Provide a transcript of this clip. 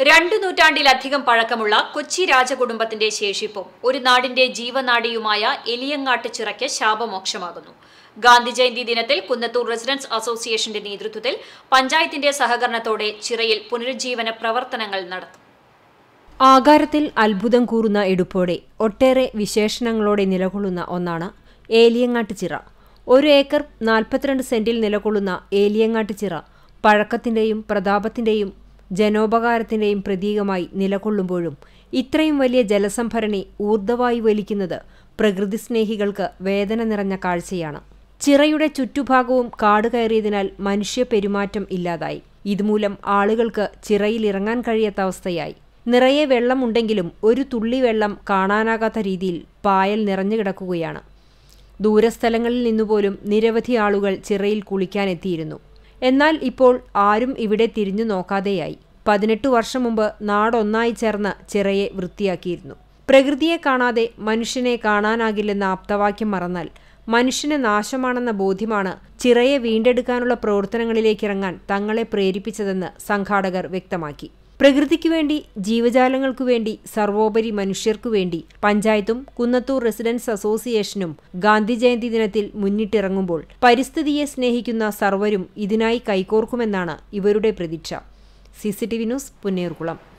രണ്ടു നൂറ്റാണ്ടിലധികം പഴക്കമുള്ള കൊച്ചി രാജകുടുംബത്തിന്റെ ശേഷിപ്പും ഒരു നാടിന്റെ ജീവനാടിയുമായ എലിയങ്ങാട്ട് ചിറയ്ക്ക് ശാപമോക്ഷമാകുന്നു. ഗാന്ധി ജയന്തി ദിനത്തിൽ കുന്നത്തൂർ റെസിഡൻസ് അസോസിയേഷന്റെ നേതൃത്വത്തിൽ പഞ്ചായത്തിന്റെ സഹകരണത്തോടെ ചിറയിൽ പുനരുജ്ജീവന പ്രവർത്തനങ്ങൾ നടത്തും. ആകാരത്തിൽ അത്ഭുതം കൂറുന്ന എടുപ്പോടെ ഒട്ടേറെ വിശേഷണങ്ങളോടെ നിലകൊള്ളുന്ന ഒന്നാണ് ഏലിയങ്ങാട്ട് ചിറ. ഒരു ഏക്കർ നാൽപ്പത്തിരണ്ട് സെന്റിൽ നിലകൊള്ളുന്ന ഏലിയങ്ങാട്ട് ചിറ പഴക്കത്തിന്റെയും പ്രതാപത്തിന്റെയും ജനോപകാരത്തിന്റെയും പ്രതീകമായി നിലകൊള്ളുമ്പോഴും ഇത്രയും വലിയ ജലസംഭരണി ഊർദ്ധവായു വലിക്കുന്നത് പ്രകൃതി സ്നേഹികൾക്ക് വേദന നിറഞ്ഞ കാഴ്ചയാണ്. ചിറയുടെ ചുറ്റുഭാഗവും കാട് കയറിയതിനാൽ മനുഷ്യ പെരുമാറ്റം ഇല്ലാതായി. ഇതുമൂലം ആളുകൾക്ക് ചിറയിൽ ഇറങ്ങാൻ കഴിയാത്ത അവസ്ഥയായി. നിറയെ വെള്ളമുണ്ടെങ്കിലും ഒരു തുള്ളി വെള്ളം കാണാനാകാത്ത രീതിയിൽ പായൽ നിറഞ്ഞു കിടക്കുകയാണ്. ദൂരസ്ഥലങ്ങളിൽ നിന്നുപോലും നിരവധി ആളുകൾ ചിറയിൽ കുളിക്കാനെത്തിയിരുന്നു. എന്നാൽ ഇപ്പോൾ ആരും ഇവിടെ തിരിഞ്ഞു നോക്കാതെയായി. പതിനെട്ട് വർഷം മുമ്പ് നാടൊന്നായി ചേർന്ന ചിറയെ വൃത്തിയാക്കിയിരുന്നു. പ്രകൃതിയെ കാണാതെ മനുഷ്യനെ കാണാനാകില്ലെന്ന ആപ്തവാക്യം മറന്നാൽ മനുഷ്യന് നാശമാണെന്ന ബോധ്യമാണ് ചിറയെ വീണ്ടെടുക്കാനുള്ള പ്രവർത്തനങ്ങളിലേക്കിറങ്ങാൻ തങ്ങളെ പ്രേരിപ്പിച്ചതെന്ന് സംഘാടകർ വ്യക്തമാക്കി. പ്രകൃതിക്കു വേണ്ടി ജീവജാലങ്ങൾക്കു വേണ്ടി സർവോപരി മനുഷ്യർക്കു വേണ്ടി പഞ്ചായത്തും കുന്നത്തൂർ റെസിഡൻസ് അസോസിയേഷനും ഗാന്ധി ജയന്തി ദിനത്തിൽ മുന്നിട്ടിറങ്ങുമ്പോൾ പരിസ്ഥിതിയെ സ്നേഹിക്കുന്ന സർവരും ഇതിനായി കൈകോർക്കുമെന്നാണ് ഇവരുടെ പ്രതീക്ഷ. C news Punnerkulam